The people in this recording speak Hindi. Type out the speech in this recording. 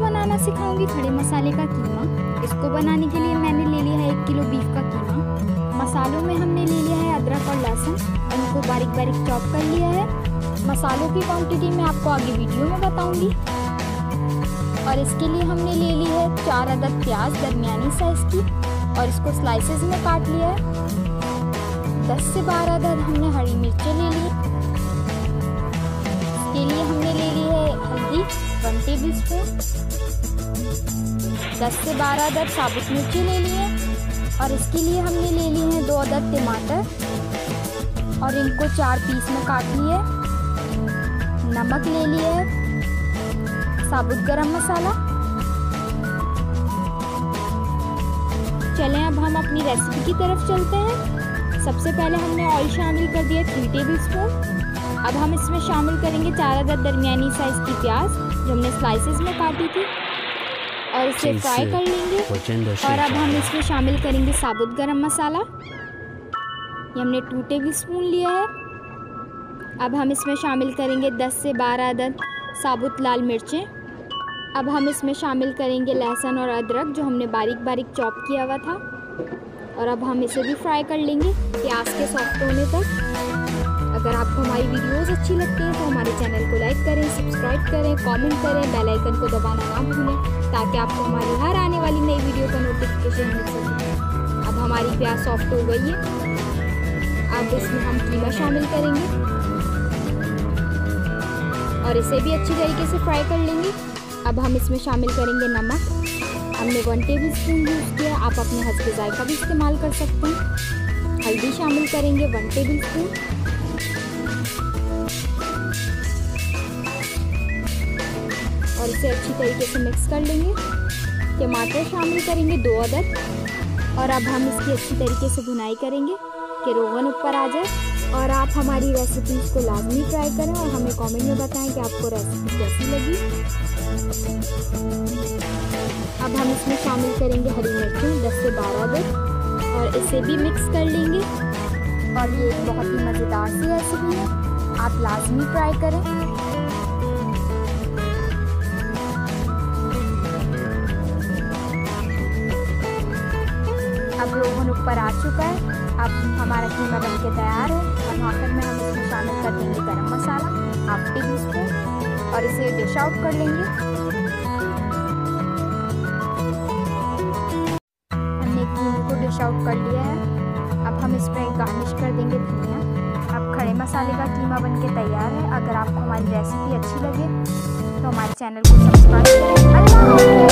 बनाना सिखाऊँगी खड़े मसाले का कीमा। इसको बनाने के लिए मैंने ले लिया है एक किलो बीफ का कीमा। मसालों में हमने ले लिया है अदरक और लहसुन। इनको बारीक बारीक चॉप कर लिया है। मसालों की क्वांटिटी मैं आपको आगे वीडियो में बताऊँगी। और इसके लिए हमने ले ली है चार अदद प्याज दरमियानी साइज़ की। और इसको स्लाइसेस में काट लिया है। दस से बारह अदद हमने हरी मिर्चें ले ली। इसके लिए हमने ले वन टेबल स्पून दस से बारह अदद साबुत मिर्ची ले लिए। और इसके लिए हमने ले लिए हैं दो अदर टमाटर। और इनको चार पीस में काट लिए। नमक ले लिए साबुत गरम मसाला। चलें अब हम अपनी रेसिपी की तरफ़ चलते हैं। सबसे पहले हमने ऑयल शामिल कर दिया थ्री टेबल स्पून अब हम इसमें शामिल करेंगे चार अदर दरमियानी साइज़ की प्याज जो हमने स्लाइसेस में काटी थी। और इसे फ्राई कर लेंगे। और अब हम इसमें शामिल करेंगे साबुत गरम मसाला। ये हमने टू टेबल स्पून लिया है। अब हम इसमें शामिल करेंगे 10 से 12 अदद साबुत लाल मिर्चें। अब हम इसमें शामिल करेंगे लहसुन और अदरक जो हमने बारीक बारीक चॉप किया हुआ था। और अब हम इसे भी फ्राई कर लेंगे प्याज के सॉफ्ट होने तक। अगर आपको हमारी वीडियोस अच्छी लगती हैं तो हमारे चैनल को लाइक करें, सब्सक्राइब करें, कमेंट करें, बेल आइकन को दबाना ना भूलें, ताकि आपको हमारी हर आने वाली नई वीडियो का नोटिफिकेशन मिल सके। अब हमारी प्याज सॉफ्ट हो गई है। अब इसमें हम कीमा शामिल करेंगे। और इसे भी अच्छी तरीके से फ्राई कर लेंगे। अब हम इसमें शामिल करेंगे नमक। हमने वन टेबल स्पून यूज़ किया। आप अपने हंस के जायका भी इस्तेमाल कर सकते हैं। हल्दी शामिल करेंगे वन टेबल स्पून और इसे अच्छी तरीके से मिक्स कर लेंगे। टमाटर शामिल करेंगे दो अदद। और अब हम इसकी अच्छी तरीके से भुनाई करेंगे कि रोगन ऊपर आ जाए। और आप हमारी रेसिपीज़ को लाजमी ट्राई करें और हमें कमेंट में बताएँ कि आपको रेसिपी कैसी लगी। अब हम इसमें शामिल करेंगे हरी मिर्ची दस से बारह अदद। और इसे भी मिक्स कर लेंगे। और ये एक बहुत ही मज़ेदार सी रेसिपी है। आप लाजमी ट्राई करें। अब रोहन ऊपर आ चुका है। अब हमारा कीमा बन के तैयार है और आखिर में हम इसमें शामिल कर देंगे गर्म मसाला। हाफ़ टी स्पून और इसे डिश आउट कर लेंगे। हमने कीमे को डिश आउट कर लिया है। अब हम इस पर गार्निश कर देंगे धनिया। अब खड़े मसाले का कीमा बन के तैयार है। अगर आपको हमारी रेसिपी अच्छी लगे तो हमारे चैनल को सब्सक्राइब करें।